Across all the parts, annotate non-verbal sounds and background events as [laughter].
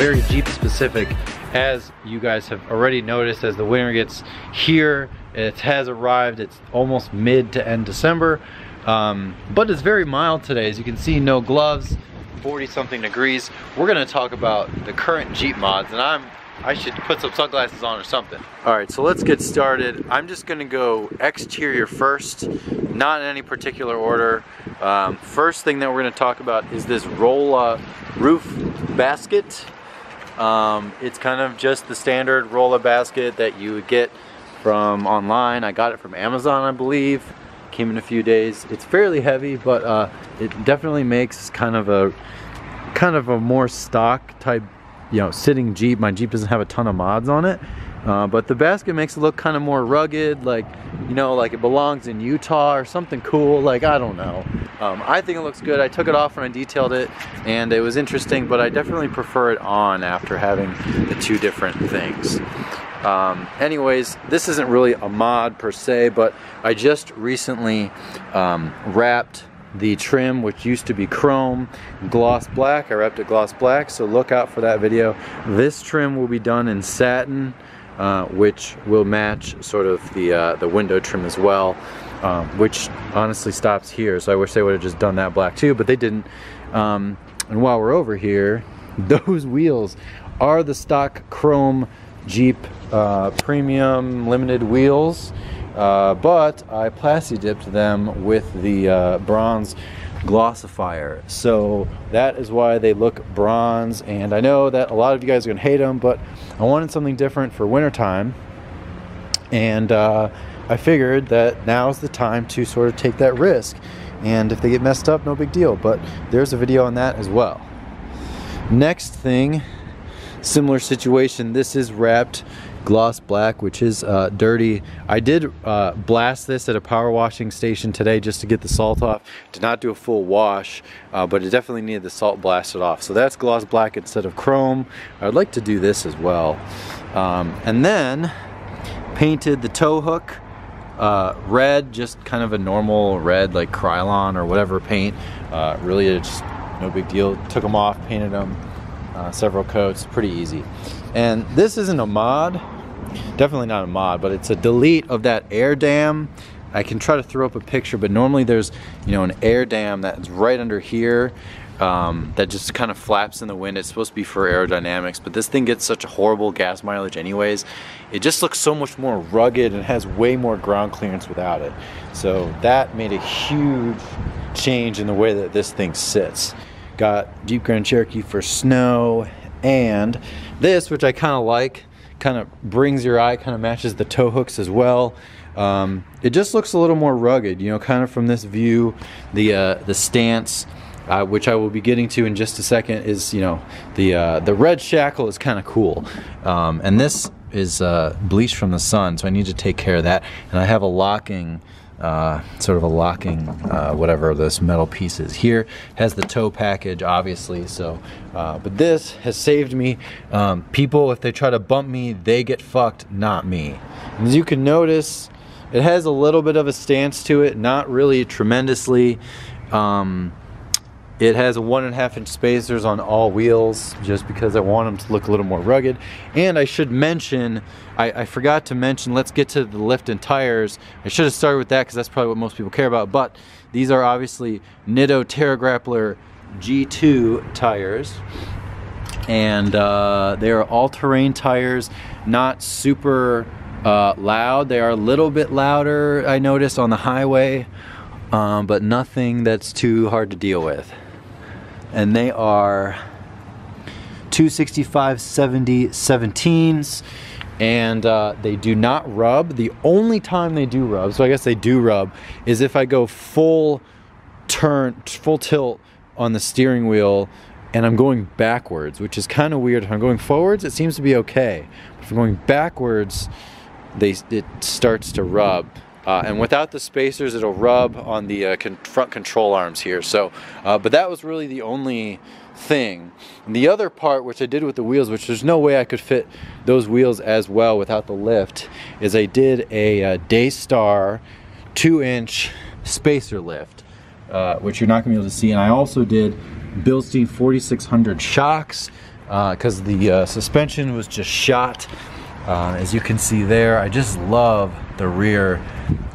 very Jeep specific, as you guys have already noticed as the winter gets here, it has arrived, it's almost mid to end December, um, but it's very mild today, as you can see, no gloves, 40 something degrees. We're gonna talk about the current Jeep mods, and I'm I should put some sunglasses on or something. All right, so let's get started. I'm just gonna go exterior first, not in any particular order. Um, first thing that we're gonna talk about is this Rola roof basket. Um, it's kind of just the standard Rola basket that you would get from online. I got it from Amazon, I believe. Came in a few days. It's fairly heavy, but uh, it definitely makes kind of a kind of a more stock type you know, sitting Jeep. My Jeep doesn't have a ton of mods on it. Uh, but the basket makes it look kind of more rugged, like, you know, like it belongs in Utah or something cool. Like, I don't know. Um, I think it looks good. I took it off when I detailed it and it was interesting, but I definitely prefer it on after having the two different things. Um, anyways, this isn't really a mod per se, but I just recently um, wrapped the trim which used to be chrome gloss black I wrapped it gloss black so look out for that video this trim will be done in satin uh, which will match sort of the uh, the window trim as well um, which honestly stops here. So I wish they would have just done that black too but they didn't. Um, and while we're over here [laughs] those wheels are the stock chrome Jeep uh, premium limited wheels uh, but I plasti dipped them with the uh, bronze glossifier. So that is why they look bronze. And I know that a lot of you guys are gonna hate them, but I wanted something different for wintertime. And uh, I figured that now's the time to sort of take that risk. And if they get messed up, no big deal. But there's a video on that as well. Next thing, similar situation. This is wrapped gloss black which is uh, dirty. I did uh, blast this at a power washing station today just to get the salt off. Did not do a full wash uh, but it definitely needed the salt blasted off. So that's gloss black instead of chrome. I'd like to do this as well. Um, and then painted the tow hook uh, red just kind of a normal red like Krylon or whatever paint. Uh, really just no big deal. Took them off painted them uh, several coats pretty easy and this isn't a mod, definitely not a mod, but it's a delete of that air dam. I can try to throw up a picture, but normally there's, you know, an air dam that's right under here um, that just kind of flaps in the wind. It's supposed to be for aerodynamics, but this thing gets such a horrible gas mileage anyways. It just looks so much more rugged and has way more ground clearance without it. So that made a huge change in the way that this thing sits. Got Jeep Grand Cherokee for snow and this, which I kind of like, kind of brings your eye, kind of matches the tow hooks as well. Um, it just looks a little more rugged, you know, kind of from this view, the uh, the stance, uh, which I will be getting to in just a second, is you know the uh, the red shackle is kind of cool, um, and this is uh, bleached from the sun, so I need to take care of that. And I have a locking uh, sort of a locking uh, whatever this metal piece is. Here has the tow package, obviously. So, uh, but this has saved me. Um, people, if they try to bump me, they get fucked, not me. And as you can notice, it has a little bit of a stance to it, not really tremendously. Um, it has a one and a half inch spacers on all wheels just because I want them to look a little more rugged. And I should mention, I, I forgot to mention, let's get to the lift and tires. I should have started with that because that's probably what most people care about. But these are obviously Nitto Terra Grappler G2 tires. And uh, they are all-terrain tires, not super uh, loud. They are a little bit louder, I noticed, on the highway. Um, but nothing that's too hard to deal with and they are 265 70 17s and uh, they do not rub. The only time they do rub so i guess they do rub is if i go full turn full tilt on the steering wheel and i'm going backwards which is kind of weird. If i'm going forwards it seems to be okay. If i'm going backwards they it starts to rub uh, and without the spacers, it'll rub on the uh, con front control arms here. So, uh, but that was really the only thing. And the other part, which I did with the wheels, which there's no way I could fit those wheels as well without the lift, is I did a, uh, Daystar two inch spacer lift, uh, which you're not gonna be able to see. And I also did Bilstein 4600 shocks because uh, the suspension was just shot. As you can see there, I just love the rear.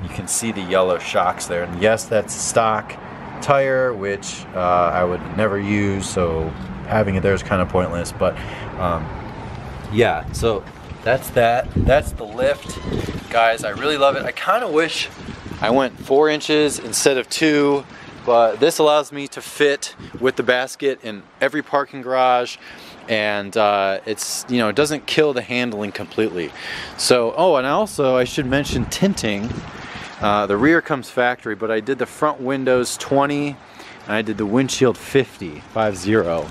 You can see the yellow shocks there. And yes, that's stock tire, which uh, I would never use, so having it there is kind of pointless. But um, yeah, so that's that. That's the lift. Guys, I really love it. I kind of wish I went four inches instead of two, but this allows me to fit with the basket in every parking garage and uh, it's you know it doesn't kill the handling completely so oh and also I should mention tinting uh, the rear comes factory but I did the front windows 20 and I did the windshield 50 5 0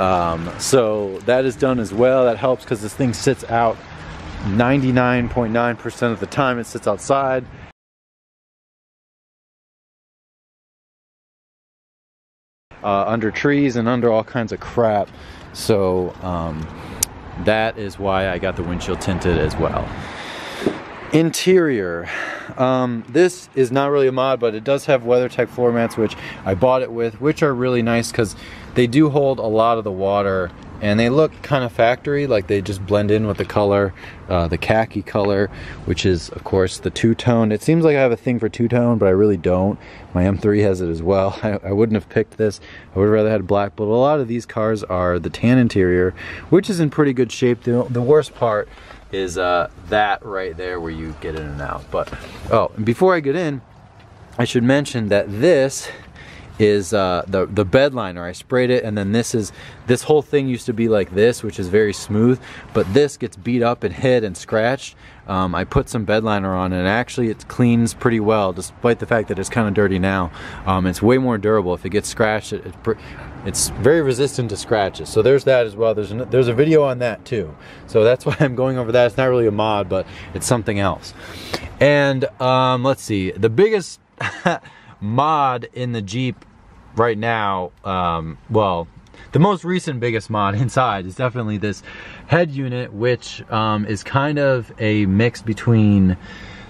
um, so that is done as well. That helps because this thing sits out 99.9% of the time. It sits outside. Uh, under trees and under all kinds of crap. So um, that is why I got the windshield tinted as well. Interior. Um, this is not really a mod, but it does have WeatherTech floor mats, which I bought it with, which are really nice because they do hold a lot of the water and they look kind of factory, like they just blend in with the color, uh, the khaki color, which is of course the two-tone. It seems like I have a thing for two-tone, but I really don't. My M3 has it as well. [laughs] I, I wouldn't have picked this. I would have rather had black, but a lot of these cars are the tan interior, which is in pretty good shape. The, the worst part is uh, that right there where you get in and out. But, oh, and before I get in, I should mention that this is uh, the, the bed liner. I sprayed it and then this is, this whole thing used to be like this, which is very smooth, but this gets beat up and hit and scratched. Um, I put some bed liner on and actually it cleans pretty well despite the fact that it's kind of dirty now. Um, it's way more durable. If it gets scratched, it, it, it's very resistant to scratches. So there's that as well. There's, there's a video on that too. So that's [laughs] why I'm going over that. It's not really a mod, but it's something else. And um, let's see, the biggest [laughs] mod in the Jeep right now, um, well, the most recent biggest mod [laughs] inside is definitely this head unit, which um, is kind of a mix between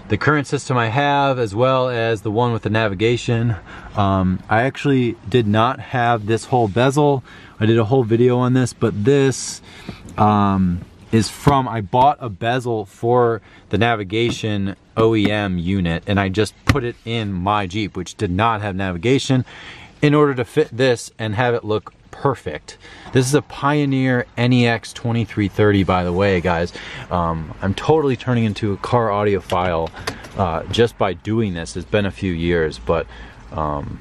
the current system I have as well as the one with the navigation. Um, I actually did not have this whole bezel. I did a whole video on this, but this um, is from, I bought a bezel for the navigation OEM unit and I just put it in my Jeep, which did not have navigation in order to fit this and have it look perfect. This is a Pioneer NEX 2330 by the way guys. Um, I'm totally turning into a car audiophile uh, just by doing this. It's been a few years but um,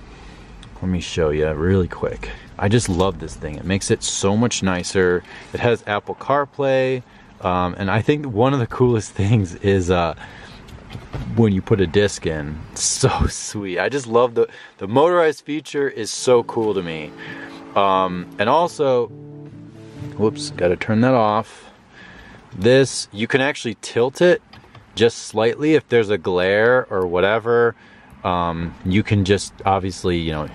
let me show you really quick. I just love this thing. It makes it so much nicer. It has Apple CarPlay um, and I think one of the [laughs] coolest things is uh, when you put a disc in. [laughs] So sweet. I just love the the motorized feature is so cool to me. Um, and also, whoops, got to turn that off. This you can actually tilt it just slightly if there's a glare or whatever. Um, you can just obviously you know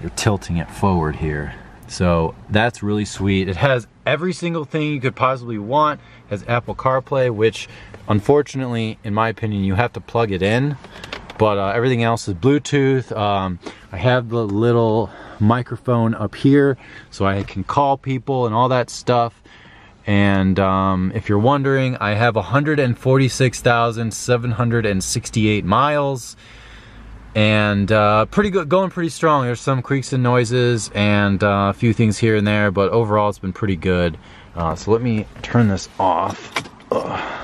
you're tilting it forward here. So that's really sweet. It has every single thing you could possibly want. It has Apple CarPlay, which Unfortunately, in my opinion, you have to plug it in, but uh, everything else is Bluetooth. Um, I have the little microphone up here so I can call people and all that stuff. And um, if you're wondering, I have 146,768 miles and uh, pretty good, going pretty strong. There's some creaks and noises and uh, a few things here and there, but overall it's been pretty good. Uh, so let me turn this off. Ugh.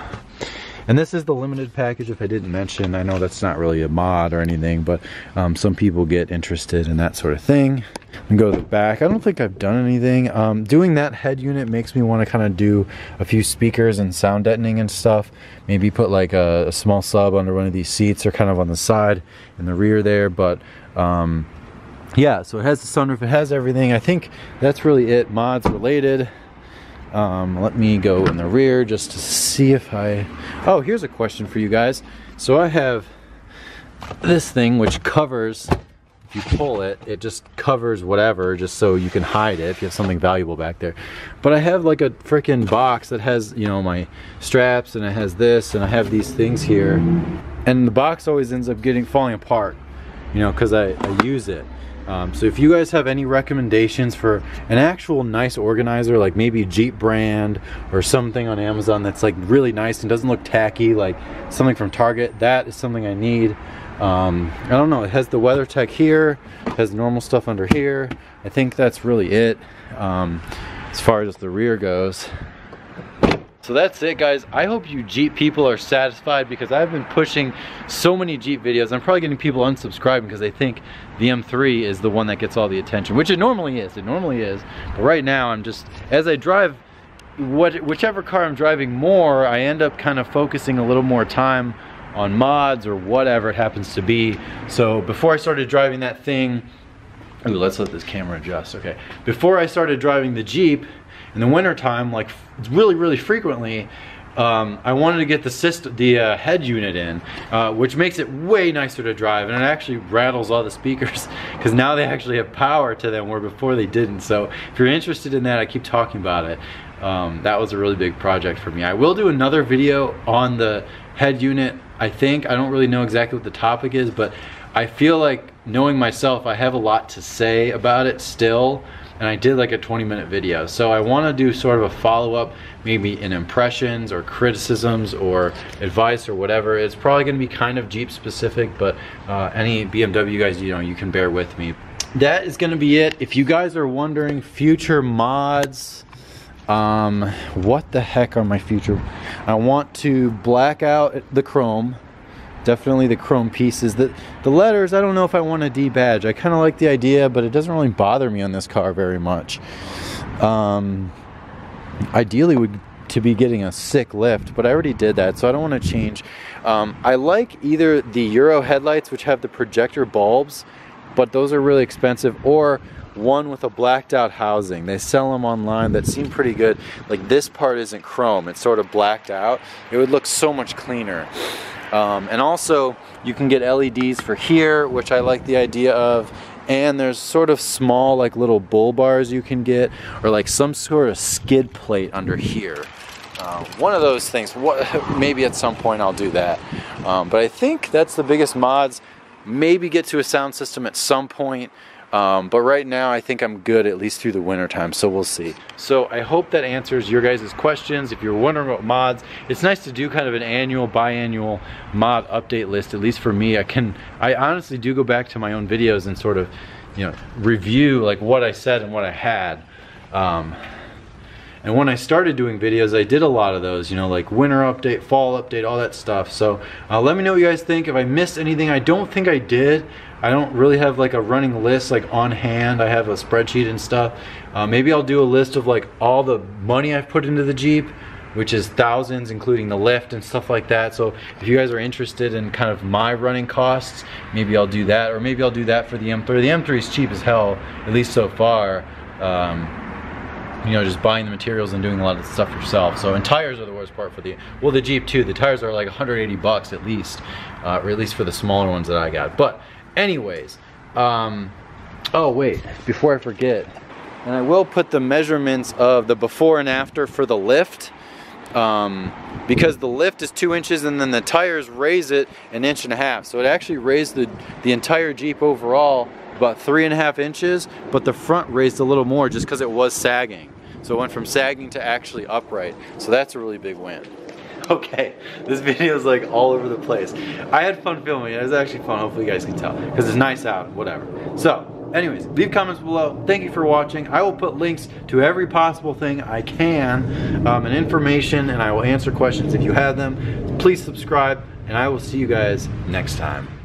And this is the limited package if I didn't mention. I know that's not really a mod or anything, but um, some people get interested in that sort of thing. And go to the back. I don't think I've done anything. Um, doing that head unit makes me want to kind of do a few speakers and sound deadening and stuff. Maybe put like a, a, small sub under one of these seats or kind of on the side in the rear there. But um, yeah, so it has the sunroof. It has everything. I think that's really it. Mods related. Um, let me go in the rear just to see if I... Oh, here's a question for you guys. So I have this thing which covers, if you pull it, it just covers whatever just so you can hide it if you have something valuable back there. But I have like a freaking box that has, you know, my straps and it has this and I have these things here. And the box always ends up getting falling apart, you know, because I, I use it. Um, so if you guys have any recommendations for an actual nice organizer, like maybe Jeep brand or something on Amazon that's like really nice and doesn't look tacky, like something from Target, that is something I need. Um, I don't know, it has the WeatherTech here, has normal stuff under here. I think that's really it um, as far as the rear goes. So that's it guys. I hope you Jeep people are satisfied because I've been pushing so many Jeep videos. I'm probably getting people unsubscribing because they think the M3 is the one that gets all the attention, which it normally is, it normally is. But right now I'm just, as I drive what, whichever car I'm driving more, I end up kind of focusing a little more time on mods or whatever it happens to be. So before I started driving that thing, ooh, let's let this camera adjust, okay. Before I started driving the Jeep, in the wintertime, like really, really frequently, um, I wanted to get the system, the uh, head unit in, uh, which makes it way nicer to drive, and it actually rattles all the speakers [laughs] because now they actually have power to them where before they didn't. So if you're interested in that, I keep talking about it. Um, that was a really big project for me. I will do another video on the head unit. I think I don't really know exactly what the topic is, but I feel like knowing myself, I have a lot to say about it still and I did like a 20 minute video. So I wanna do sort of a follow up, maybe in impressions or criticisms or advice or whatever. It's probably gonna be kind of Jeep specific, but uh, any BMW guys, you know, you can bear with me. That is gonna be it. If you guys are wondering future mods, um, what the heck are my future? I want to black out the chrome definitely the chrome pieces. The, the letters, I don't know if I want a debadge. I kind of like the idea, but it doesn't really bother me on this car very much. Um, ideally would to be getting a sick lift, but I already did that, so I don't want to change. Um, I like either the Euro headlights, which have the projector bulbs, but those are really expensive, or one with a blacked out housing. They sell them online that seem pretty good. Like this part isn't chrome, it's sort of blacked out. It would look so much cleaner. Um, and also you can get LEDs for here, which I like the idea of. And there's sort of small like little bull bars you can get or like some sort of skid plate under here. Uh, one of those things, what, [laughs] maybe at some point I'll do that. Um, but I think that's the biggest mods. Maybe get to a sound system at some point. Um, but right now, I think I'm good at least through the winter time, so we'll see. So I hope that answers your guys' questions. If you're wondering about mods, it's nice to do kind of an annual, biannual mod update list, at least for me. I can, I honestly do go back to my own videos and sort of, you know, review like what I said and what I had. Um, and when I started doing videos, I did a lot of those, you know, like winter update, fall update, all that stuff. So uh, let me know what you guys think. If I missed anything, I don't think I did. I don't really have like a running list like on hand. I have a spreadsheet and stuff. Uh, maybe I'll do a list of like all the money I've put into the Jeep which is thousands including the lift and stuff like that so if you guys are interested in kind of my running costs maybe I'll do that or maybe I'll do that for the M3 the M3 is cheap as hell at least so far um, you know just buying the materials and doing a lot of stuff yourself. So and tires are the worst part for the well the Jeep too. The tires are like 180 bucks at least uh, or at least for the smaller ones that I got. But Anyways, um, oh wait, before I forget, and I will put the measurements of the before and after for the lift um, because the lift is two inches and then the tires raise it an inch and a half. So it actually raised the, the entire Jeep overall about three and a half inches, but the front raised a little more just because it was sagging. So it went from sagging to actually upright. So that's a really big win. [laughs] Okay, this video is like all over the place. I had fun filming it. It was actually fun. Hopefully you guys can tell because it's nice out, whatever. So, anyways, leave comments below. Thank you for watching. I will put links to every possible thing I can um, and information and I will answer questions if you have them. Please subscribe and I will see you guys next time.